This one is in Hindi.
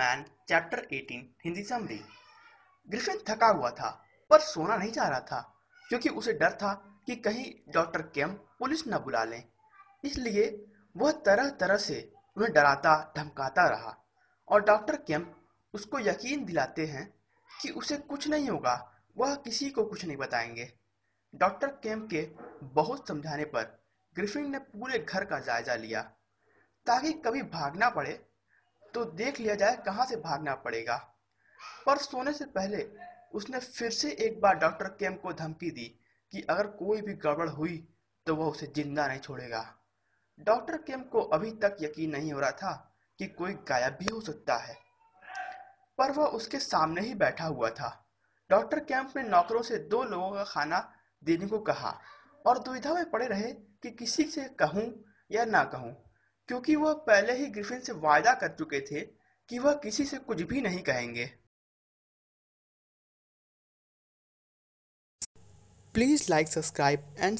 Man, chapter 18 Hindi summary Griffin थका हुआ था, पर सोना नहीं चाह रहा था, क्योंकि उसे डर था कि कहीं डॉक्टर केम पुलिस न बुला लें। इसलिए वह तरह तरह से उन्हें डराता, धमकाता रहा। और डॉक्टर केम उसको यकीन दिलाते हैं कि उसे कुछ नहीं होगा, वह किसी को कुछ नहीं बताएँगे। डॉक्टर केम के बहुत समझाने पर ग्रिफिन ने पूरे घर का जायजा लिया, ताकि कभी भागना पड़े तो देख लिया जाए कहाँ से भागना पड़ेगा। पर सोने से पहले उसने फिर से एक बार डॉक्टर केम को धमकी दी कि अगर कोई भी गड़बड़ हुई तो वह उसे ज़िंदा नहीं छोड़ेगा। डॉक्टर केम को अभी तक यकीन नहीं हो रहा था कि कोई गायब भी हो सकता है। पर वह उसके सामने ही बैठा हुआ था। डॉक्टर कैंप ने नौकरों से दो लोगों का खाना देने को कहा और दुविधा में पड़े रहे कि किसी से कहूँ या ना कहूँ। क्योंकि वह पहले ही ग्रिफिन से वायदा कर चुके थे कि वह किसी से कुछ भी नहीं कहेंगे। Please like subscribe and